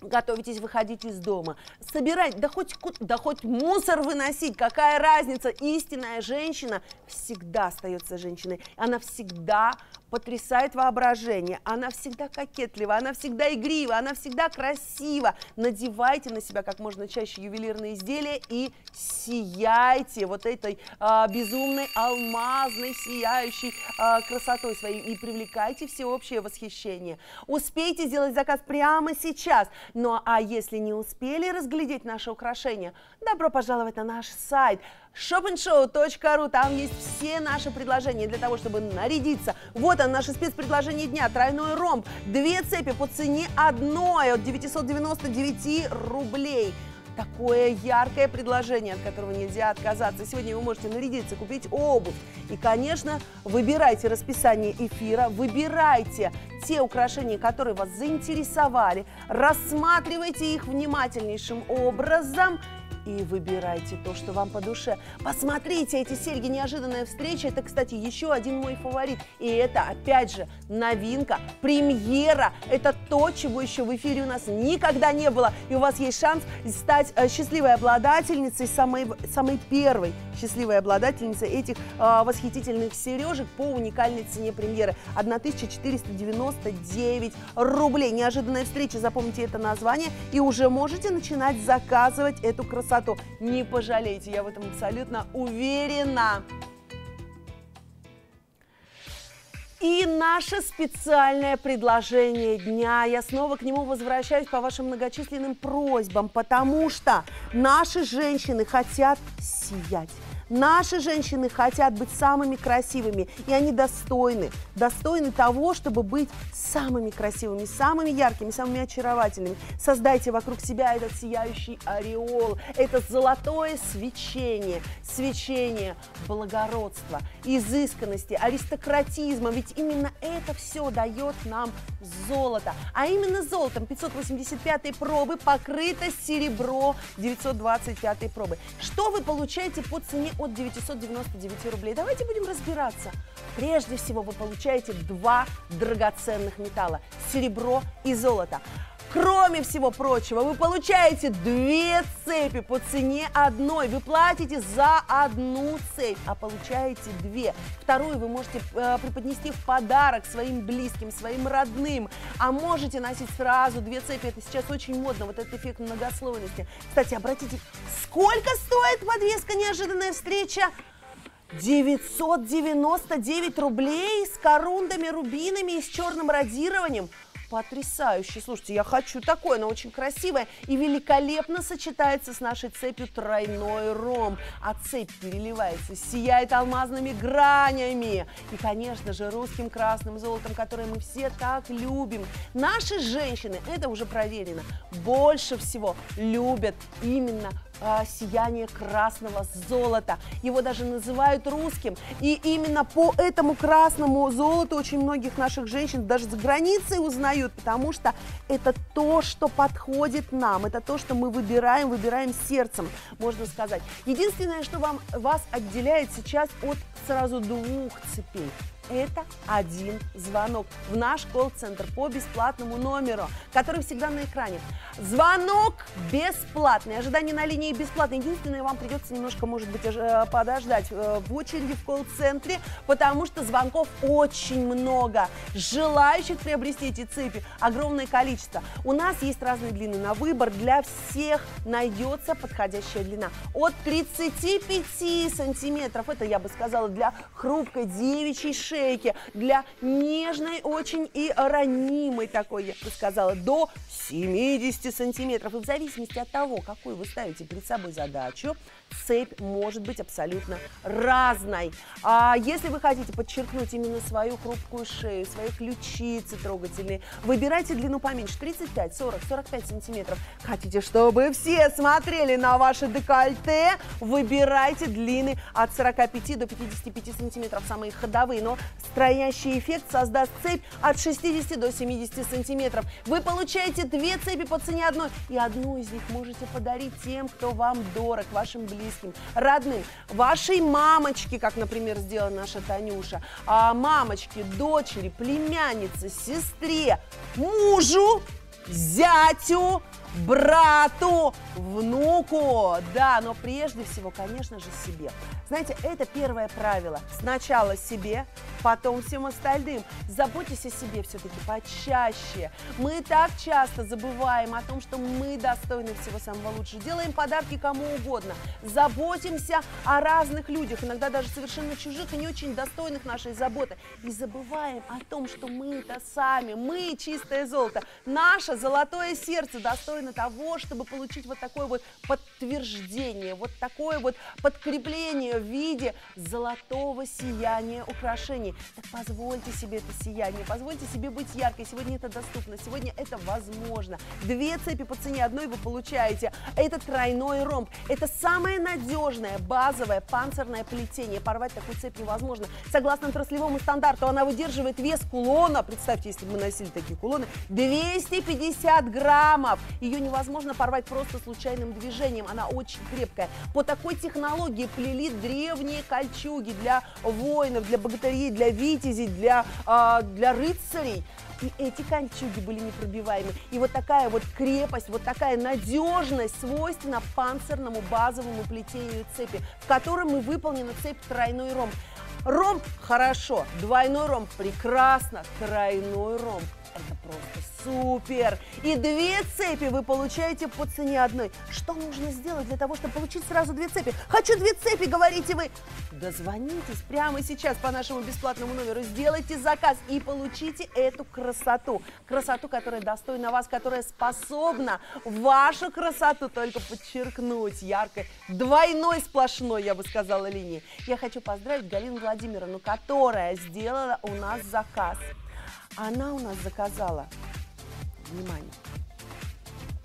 готовитесь выходить из дома, собирать, да хоть, да хоть мусор выносить, какая разница, истинная женщина всегда остается женщиной, она всегда потрясает воображение, она всегда кокетлива, она всегда игрива, она всегда красива. Надевайте на себя как можно чаще ювелирные изделия и сияйте вот этой а, безумной алмазной сияющей а, красотой своей и привлекайте всеобщее восхищение. Успейте сделать заказ прямо сейчас. Ну а если не успели разглядеть наше украшение, добро пожаловать на наш сайт – shopandshow.ru. Там есть все наши предложения для того, чтобы нарядиться. Вот он, наше спецпредложение дня. Тройной ромб. Две цепи по цене одной от 999 рублей такое яркое предложение, от которого нельзя отказаться. Сегодня вы можете нарядиться, купить обувь. И, конечно, выбирайте расписание эфира, выбирайте те украшения, которые вас заинтересовали, рассматривайте их внимательнейшим образом и выбирайте то, что вам по душе. Посмотрите, эти серьги «Неожиданная встреча» – это, кстати, еще один мой фаворит. И это, опять же, новинка, премьера. Это то, чего еще в эфире у нас никогда не было. И у вас есть шанс стать э, счастливой обладательницей, самой, самой первой счастливой обладательницей этих э, восхитительных сережек по уникальной цене премьеры. 1499 рублей. Неожиданная встреча, запомните это название, и уже можете начинать заказывать эту красоту красоту. Не пожалеете, я в этом абсолютно уверена. И наше специальное предложение дня. Я снова к нему возвращаюсь по вашим многочисленным просьбам, потому что наши женщины хотят сиять. Наши женщины хотят быть самыми красивыми, и они достойны, достойны того, чтобы быть самыми красивыми, самыми яркими, самыми очаровательными. Создайте вокруг себя этот сияющий ореол, это золотое свечение, свечение благородства, изысканности, аристократизма, ведь именно это все дает нам золото. А именно золотом 585 пробы покрыто серебро 925 пробы. Что вы получаете по цене от 999 рублей. Давайте будем разбираться. Прежде всего вы получаете два драгоценных металла – серебро и золото. Кроме всего прочего, вы получаете две цепи по цене одной. Вы платите за одну цепь, а получаете две. Вторую вы можете э, преподнести в подарок своим близким, своим родным. А можете носить сразу две цепи. Это сейчас очень модно, вот этот эффект многослойности. Кстати, обратите, сколько стоит подвеска «Неожиданная встреча»? 999 рублей с корундами, рубинами и с черным радированием – Потрясающе. Слушайте, я хочу такое, оно очень красивое и великолепно сочетается с нашей цепью тройной ром. А цепь переливается, сияет алмазными гранями. И, конечно же, русским красным золотом, которое мы все так любим. Наши женщины, это уже проверено, больше всего любят именно а, сияние красного золота. Его даже называют русским. И именно по этому красному золоту очень многих наших женщин даже за границей узнают, потому что это то, что подходит нам, это то, что мы выбираем, выбираем сердцем, можно сказать. Единственное, что вам, вас отделяет сейчас от сразу двух цепей это один звонок в наш колл-центр по бесплатному номеру, который всегда на экране. Звонок бесплатный, ожидание на линии бесплатное. Единственное, вам придется немножко, может быть, э, подождать э, в очереди в колл-центре, потому что звонков очень много. Желающих приобрести эти цепи огромное количество. У нас есть разные длины на выбор. Для всех найдется подходящая длина. От 35 сантиметров, это я бы сказала, для хрупкой девичьей шеи шейки, для нежной очень и ранимой такой, я бы сказала, до 70 сантиметров. И в зависимости от того, какую вы ставите перед собой задачу, цепь может быть абсолютно разной. А если вы хотите подчеркнуть именно свою хрупкую шею, свои ключицы трогательные, выбирайте длину поменьше, 35, 40, 45 сантиметров. Хотите, чтобы все смотрели на ваше декольте, выбирайте длины от 45 до 55 сантиметров, самые ходовые. Но строящий эффект создаст цепь от 60 до 70 сантиметров. Вы получаете две цепи по цене одной, и одну из них можете подарить тем, кто вам дорог, вашим близким родным, вашей мамочке, как, например, сделала наша Танюша, а мамочке, дочери, племяннице, сестре, мужу, зятю, брату, внуку, да, но прежде всего, конечно же, себе. Знаете, это первое правило. Сначала себе, потом всем остальным. Заботьтесь о себе все-таки почаще. Мы так часто забываем о том, что мы достойны всего самого лучшего. Делаем подарки кому угодно. Заботимся о разных людях, иногда даже совершенно чужих и не очень достойных нашей заботы. И забываем о том, что мы-то сами, мы чистое золото. Наше золотое сердце достойно того, чтобы получить вот такое вот подтверждение, вот такое вот подкрепление в виде золотого сияния украшений. Так позвольте себе это сияние, позвольте себе быть яркой. Сегодня это доступно, сегодня это возможно. Две цепи по цене одной вы получаете. Это тройной ромб. Это самое надежное, базовое панцирное плетение. Порвать такую цепь невозможно. Согласно траслевому стандарту, она выдерживает вес кулона. Представьте, если бы мы носили такие кулоны. 250 граммов. Ее невозможно порвать просто случайным движением. Она очень крепкая. По такой технологии плели древние кольчуги для воинов, для богатырей, для витязей, для, э, для рыцарей. И эти кольчуги были непробиваемы. И вот такая вот крепость, вот такая надежность свойственна панцирному базовому плетению цепи, в котором и выполнена цепь тройной ромб. Ромб – хорошо, двойной ромб – прекрасно, тройной ромб – это просто Супер! И две цепи вы получаете по цене одной. Что нужно сделать для того, чтобы получить сразу две цепи? Хочу две цепи, говорите вы. Дозвонитесь прямо сейчас по нашему бесплатному номеру, сделайте заказ и получите эту красоту. Красоту, которая достойна вас, которая способна вашу красоту только подчеркнуть яркой, двойной сплошной, я бы сказала, линии. Я хочу поздравить Галину Владимировну, которая сделала у нас заказ. Она у нас заказала внимание.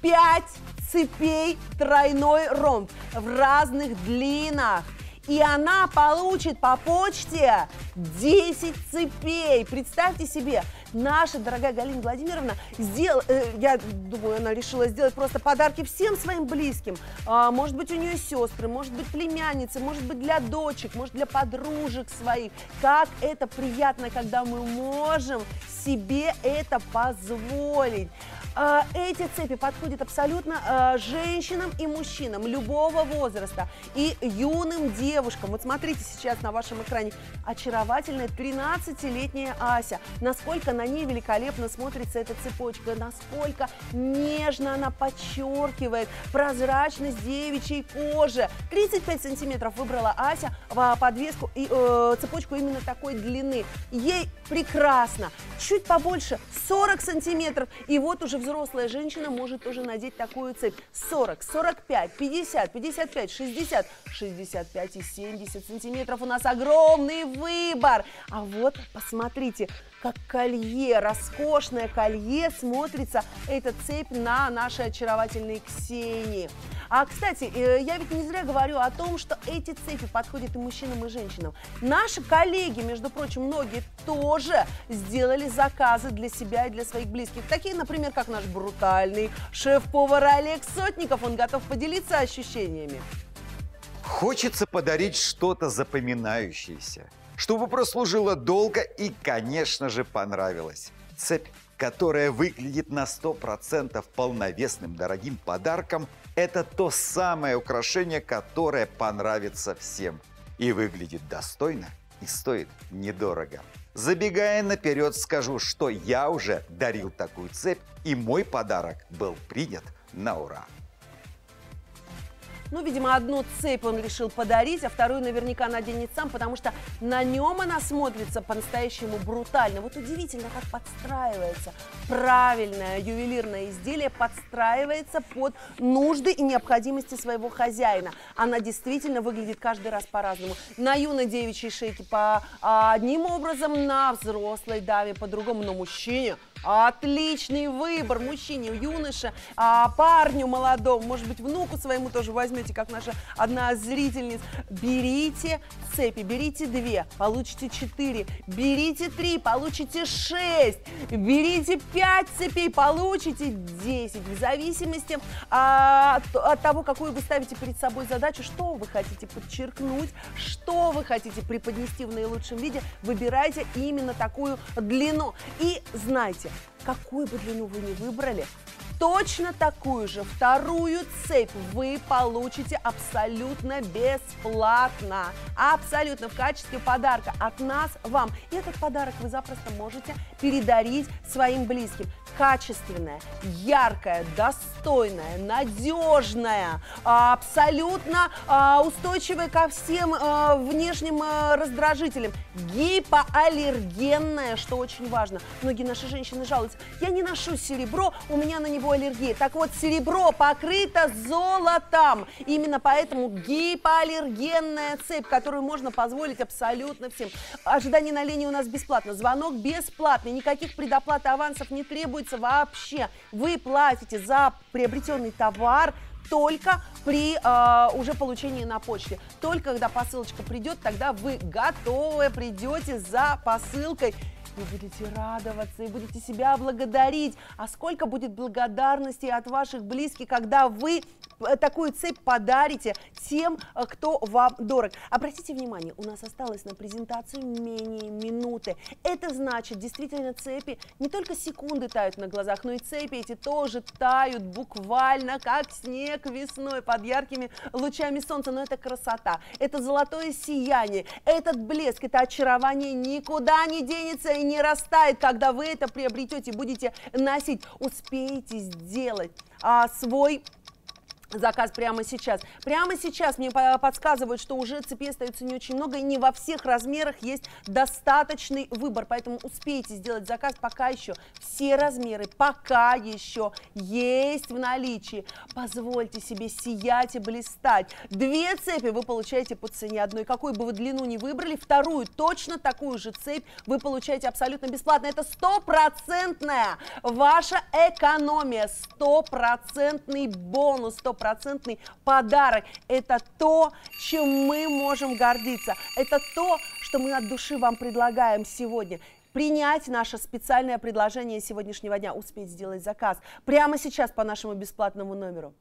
Пять цепей тройной ромб в разных длинах. И она получит по почте 10 цепей. Представьте себе, наша дорогая Галина Владимировна сделала, э, я думаю, она решила сделать просто подарки всем своим близким. А, может быть, у нее сестры, может быть, племянницы, может быть, для дочек, может, для подружек своих. Как это приятно, когда мы можем себе это позволить. А, эти цепи подходят абсолютно а, женщинам и мужчинам любого возраста и юным девушкам. Вот смотрите сейчас на вашем экране очаровательная 13-летняя Ася. Насколько на ней великолепно смотрится эта цепочка, насколько нежно она подчеркивает прозрачность девичьей кожи. 35 сантиметров выбрала Ася в подвеску и э, цепочку именно такой длины. Ей прекрасно. Чуть побольше 40 сантиметров. И вот уже взрослая женщина может тоже надеть такую цепь. 40, 45, 50, 55, 60, 65 и 70 сантиметров. У нас огромный выбор. А вот, посмотрите, как колье, роскошное колье смотрится эта цепь на нашей очаровательной Ксении. А, кстати, э, я ведь не зря говорю о том, что эти цепи подходят и мужчинам, и женщинам. Наши коллеги, между прочим, многие тоже сделали заказы для себя и для своих близких. Такие, например, как наш брутальный шеф-повар Олег Сотников. Он готов поделиться ощущениями. Хочется подарить что-то запоминающееся – чтобы прослужила долго и, конечно же, понравилось. Цепь, которая выглядит на 100% полновесным дорогим подарком, это то самое украшение, которое понравится всем. И выглядит достойно, и стоит недорого. Забегая наперед, скажу, что я уже дарил такую цепь, и мой подарок был принят на ура. Ну, видимо, одну цепь он решил подарить, а вторую наверняка наденет сам, потому что на нем она смотрится по-настоящему брутально. Вот удивительно, как подстраивается правильное ювелирное изделие, подстраивается под нужды и необходимости своего хозяина. Она действительно выглядит каждый раз по-разному. На юной девичьей шейке по а, одним образом, на взрослой даме по-другому, но мужчине Отличный выбор мужчине, юноше, а, парню молодому, может быть, внуку своему тоже возьмете, как наша одна зрительница. Берите цепи, берите две, получите четыре, берите три, получите шесть, берите пять цепей, получите десять. В зависимости а, от того, какую вы ставите перед собой задачу, что вы хотите подчеркнуть, что вы хотите преподнести в наилучшем виде, выбирайте именно такую длину. И знайте, какую бы длину вы ни выбрали, точно такую же вторую цепь вы получите абсолютно бесплатно. Абсолютно в качестве подарка от нас вам. И этот подарок вы запросто можете передарить своим близким качественная, яркая, достойная, надежная, абсолютно а, устойчивая ко всем а, внешним а, раздражителям, гипоаллергенная, что очень важно. Многие наши женщины жалуются, я не ношу серебро, у меня на него аллергия. Так вот, серебро покрыто золотом. Именно поэтому гипоаллергенная цепь, которую можно позволить абсолютно всем. Ожидание на линии у нас бесплатно, звонок бесплатный, никаких предоплат авансов не требуется вообще. Вы платите за приобретенный товар только при э, уже получении на почте. Только когда посылочка придет, тогда вы готовы придете за посылкой вы будете радоваться и будете себя благодарить. А сколько будет благодарности от ваших близких, когда вы такую цепь подарите тем, э, кто вам дорог. Обратите внимание, у нас осталось на презентацию менее минуты. Это значит, действительно, цепи не только секунды тают на глазах, но и цепи эти тоже тают буквально, как снег весной под яркими лучами солнца. Но это красота, это золотое сияние, этот блеск, это очарование никуда не денется и не растает, когда вы это приобретете, будете носить. Успеете сделать а, свой заказ прямо сейчас. Прямо сейчас мне подсказывают, что уже цепей остается не очень много, и не во всех размерах есть достаточный выбор, поэтому успейте сделать заказ, пока еще все размеры, пока еще есть в наличии. Позвольте себе сиять и блистать. Две цепи вы получаете по цене одной. Какую бы вы длину не выбрали, вторую, точно такую же цепь вы получаете абсолютно бесплатно. Это стопроцентная ваша экономия, стопроцентный бонус, стопроцентный стопроцентный подарок. Это то, чем мы можем гордиться. Это то, что мы от души вам предлагаем сегодня принять наше специальное предложение сегодняшнего дня, успеть сделать заказ прямо сейчас по нашему бесплатному номеру.